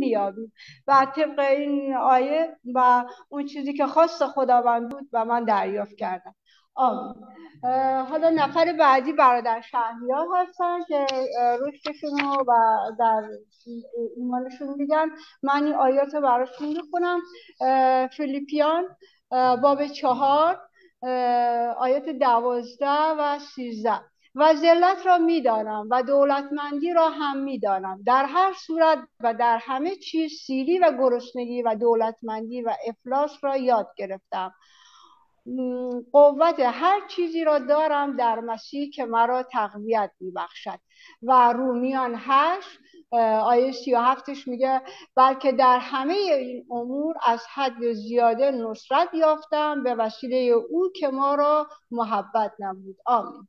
بیابیم. و طبق این آیه و اون چیزی که خواست خداوند بود و من دریافت کردم. آمین. حالا نفر بعدی برادر شهریار هستن که رشدشون و در ایمانشون میگن. من این آیات براشون می‌خونم. فیلیپیان باب چهار آیات دوازده و سیزده. و ذلت را می‌دانم و دولتمندی را هم می‌دانم. در هر صورت و در همه چیز سیری و گرسنگی و دولتمندی و افلاس را یاد گرفتم. قوت هر چیزی را دارم در مسیح که مرا تقویت میبخشد. و رومیان هشت آیه سی و هفتش میگه بلکه در همه این امور از حد زیاده نصرت یافتم به وسیله او که ما را محبت نمود. آمین.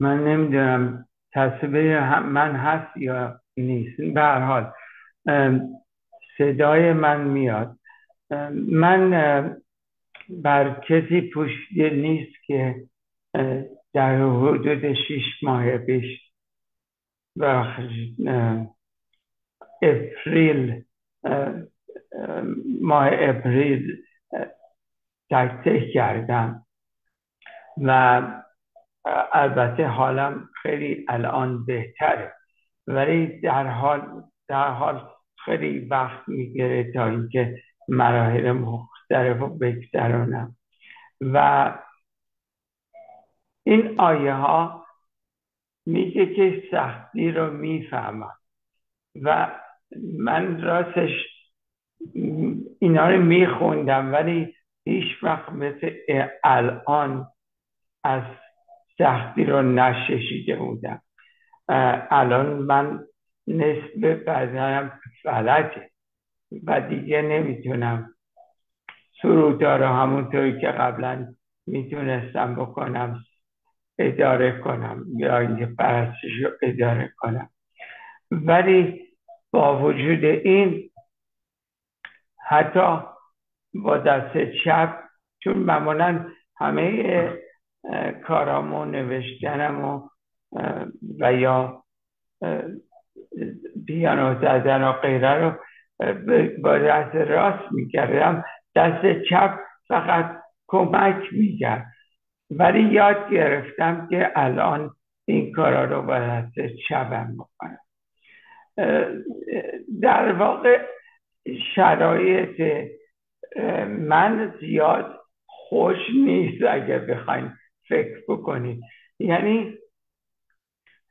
من نمی‌دونم تصویه من هست یا نیست. به هر حال. صدای من میاد. من بر کسی پشتی نیست که در حدود شیش ماه پیش و اپریل ماه اپریل تکته کردم. و البته حالم خیلی الان بهتره. ولی در حال در حال خیلی وقت می‌گیره تا اینکه مراحل مختلف رو بگذرانم و این آیه ها میگه که سختی رو می‌فهمم. و من راستش اینا رو میخوندم ولی هیچ وقت مثل الان از سختی رو نششیده بودم. الان من نصف بدنم فلجه و دیگه نمی‌تونم سرودا رو همونطوری که قبلا می‌تونستم بکنم اداره کنم یا اینکه پرستش رو اداره کنم. ولی با وجود این حتی با دست چپ چون معمولا همه کارامو نوشتنم و, و یا پیانو زدن و غیره رو با دست راست می‌کردم. دست چپ فقط کمک می‌کرد. ولی یاد گرفتم که الان این کارا رو با دست چپم بکنم در واقع شرایط من زیاد خوش نیست اگر بخواین فکر بکنید یعنی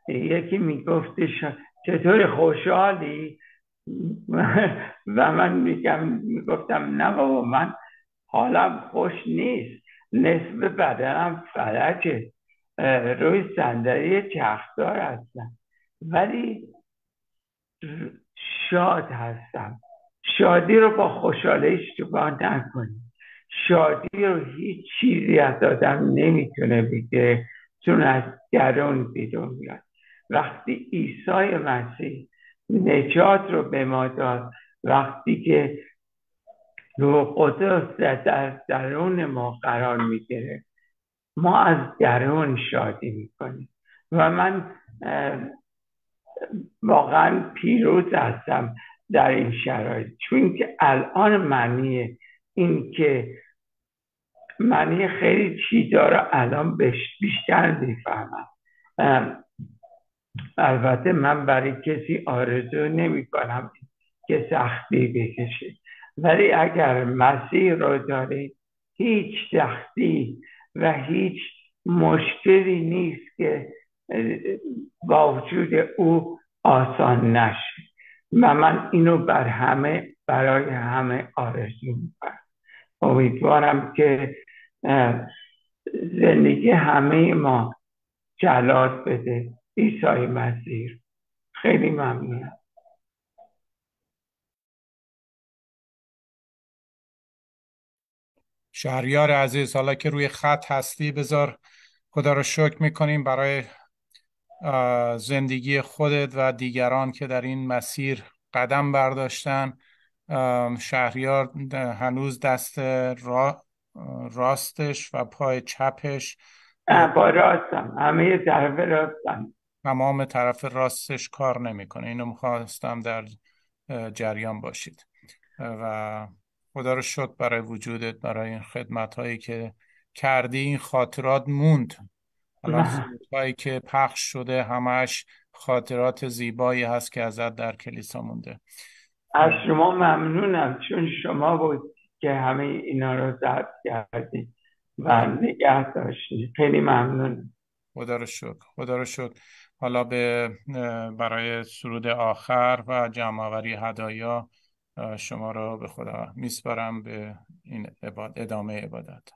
یکی میگفتش چطور خوشحالی؟ و من میگم می‌گفتم نه بابا من حالم خوش نیست. نصف بدنم فلجه روی صندلی چختار هستم. ولی شاد هستم. شادی رو با خوشحالی اشتباه نکنید شادی رو هیچ چیزی از آدم نمی‌تونه بگیره چون از درون بیرون میاد. وقتی عیسی مسیح نجات رو به ما داد وقتی که روح قدس در درون ما قرار می‌گیره ما از درون شادی می‌کنیم. و من واقعا پیروز هستم در این شرایط. چون که الان معنی این که معنی خیلی چیزا رو الان بیشتر می‌فهمم. البته من برای کسی آرزو نمی کنم که سختی بکشه. ولی اگر مسیح رو دارید هیچ سختی و هیچ مشکلی نیست که با وجود او آسان نشه و من اینو بر همه برای همه آرزو می‌کنم. امیدوارم که زندگی همه ما جلاد بده. ایسای مسیر خیلی ممنونم. شهریار عزیز حالا که روی خط هستی بذار خدا رو شکر می‌کنیم برای زندگی خودت و دیگران که در این مسیر قدم برداشتن. شهریار هنوز دست را راستش و پای چپش. با راستم. همه طرف راستم تمام طرف راستش کار نمی‌کنه. اینو می‌خواستم در جریان باشید. و خدا رو شکر برای وجودت برای این خدمت هایی که کردی این خاطرات موند. الان هایی که پخش شده همش خاطرات زیبایی هست که ازت در کلیسا مونده. از شما ممنونم چون شما بود که همه اینا رو ضبط کردید و نگه داشتید خیلی ممنون. خدا رو شکر خدا رو شکر. حالا به برای سرود آخر و جمعآوری هدایا شما رو به خدا میسپارم به این ادامه عبادت.